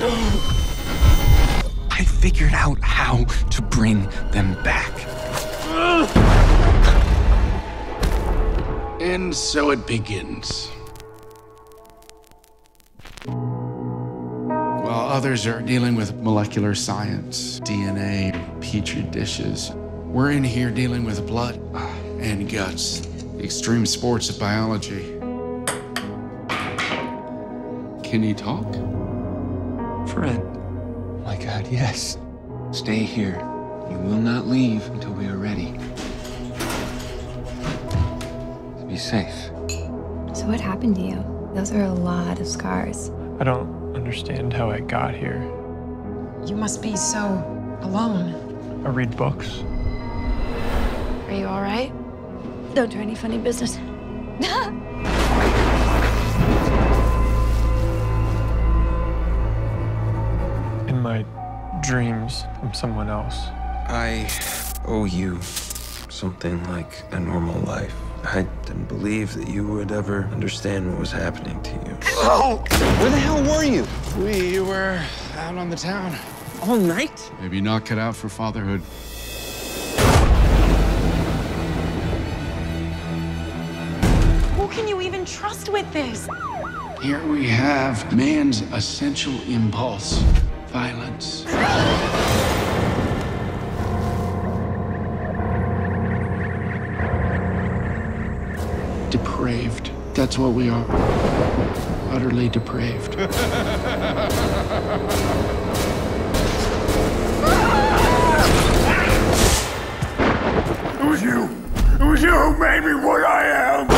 I figured out how to bring them back. And so it begins. While others are dealing with molecular science, DNA, petri dishes, we're in here dealing with blood and guts, extreme sports of biology. Can he talk? Fred. My God, yes. Stay here. You will not leave until we are ready. Be safe. So, what happened to you? Those are a lot of scars. I don't understand how I got here. You must be so alone. I read books. Are you all right? Don't do any funny business. my dreams, I'm someone else. I owe you something like a normal life. I didn't believe that you would ever understand what was happening to you. Oh! Where the hell were you? We were out on the town. All night? Maybe not cut out for fatherhood. Who can you even trust with this? Here we have man's essential impulse violence. Depraved. That's what we are. Utterly depraved. It was you. It was you who made me what I am.